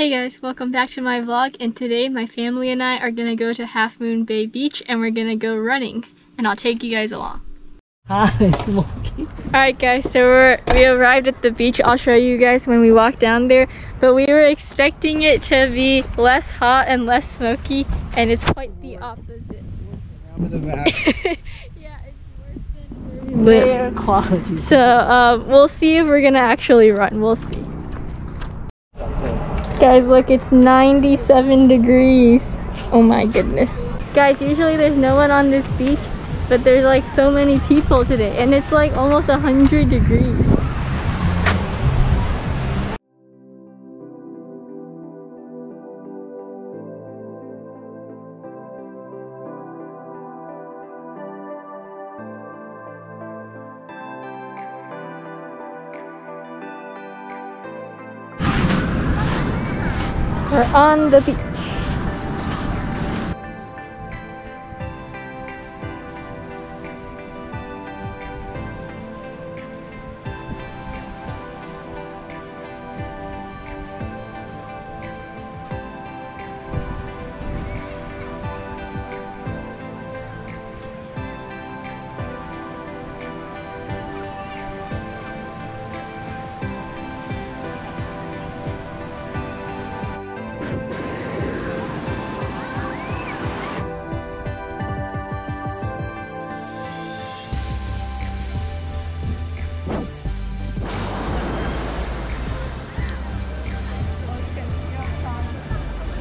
Hey guys, welcome back to my vlog and today my family and I are gonna go to Half Moon Bay Beach and we're gonna go running and I'll take you guys along. Hi, Smokey. Alright guys, so we're, we arrived at the beach. I'll show you guys when we walk down there. But we were expecting it to be less hot and less smoky and it's quite the opposite. yeah, it's worse than where we live. So um, we'll see if we're gonna actually run. We'll see. Guys, look, it's 97 degrees. Oh my goodness. Guys, usually there's no one on this beach, but there's like so many people today, and it's like almost 100 degrees. We're on the beach.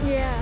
Yeah,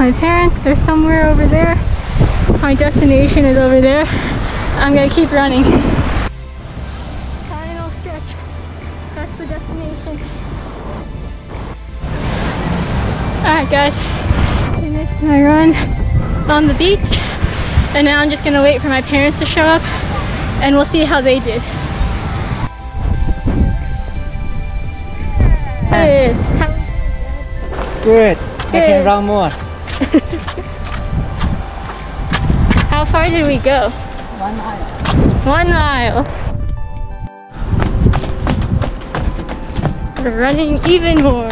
my parents. They're somewhere over there. My destination is over there. I'm gonna keep running. Final stretch. That's the destination. Alright guys, finished my run on the beach. And now I'm just gonna wait for my parents to show up and we'll see how they did. Hey, how- Good. I can run more. how far did we go? One mile. One mile. We're running even more.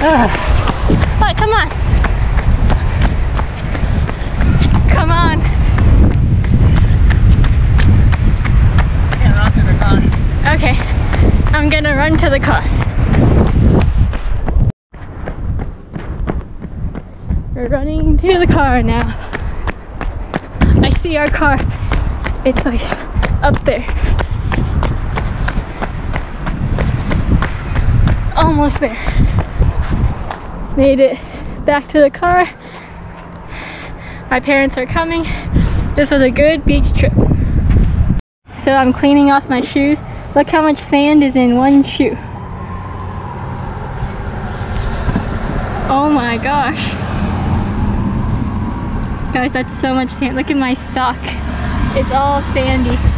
Ugh. What? Come on. Come on. can run to the car. Okay, I'm gonna run to the car. We're running to the car now. I see our car. It's like up there. Almost there. Made it back to the car. My parents are coming This was a good beach trip. So I'm cleaning off my shoes. Look how much sand is in one shoe. Oh my gosh. Guys, that's so much sand. Look at my sock. It's all sandy.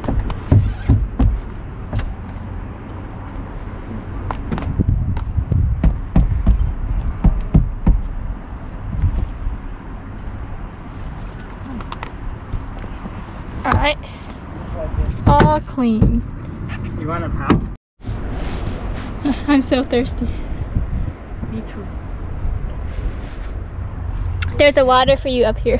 Alright, all clean. You want a towel? I'm so thirsty. Me too. There's a water for you up here.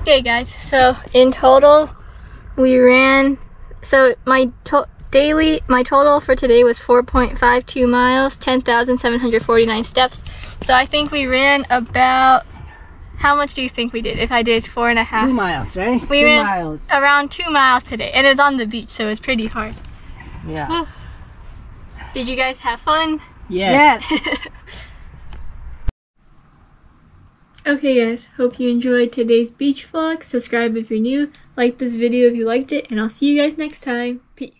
Okay guys, so in total we ran so my to- daily my total for today was 4.52 miles, 10,749 steps. So I think we ran about how much do you think we did? If I did four and a half, Two miles, right? We Two ran- miles. around two miles today, and it's on the beach, so it's pretty hard. Yeah. Did you guys have fun? Yes. Okay guys, hope you enjoyed today's beach vlog. Subscribe if you're new, like this video if you liked it, and I'll see you guys next time. Peace.